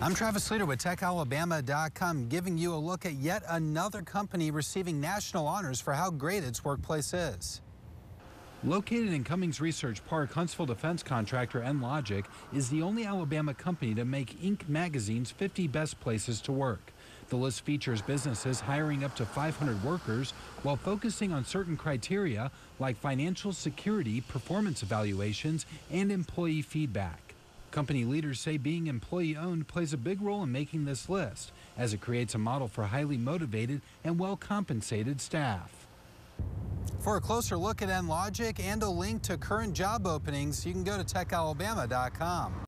I'm Travis Leader with TechAlabama.com, giving you a look at yet another company receiving national honors for how great its workplace is. Located in Cummings Research Park, Huntsville defense contractor nLogic is the only Alabama company to make Inc. magazine's 50 best places to work. The list features businesses hiring up to 500 workers while focusing on certain criteria like financial security, performance evaluations, and employee feedback. Company leaders say being employee owned plays a big role in making this list, as it creates a model for highly motivated and well compensated staff. For a closer look at nLogic and a link to current job openings, you can go to techalabama.com.